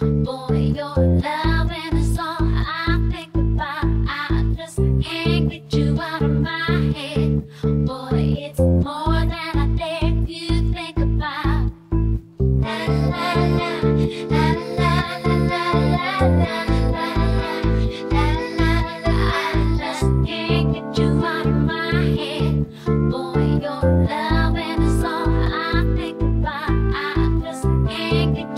Boy, your love and it's all I think about. I just can't get you out of my head. Boy, it's more than I dare think about. La la la, la la la la la la la la la la. I just can't get you out of my head. Boy, your love and it's all I think about. I just can't get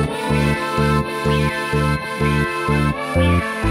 Thank you.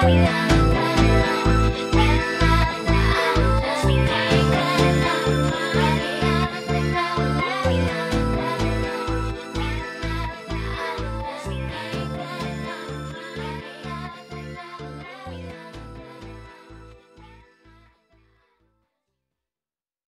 Yeah.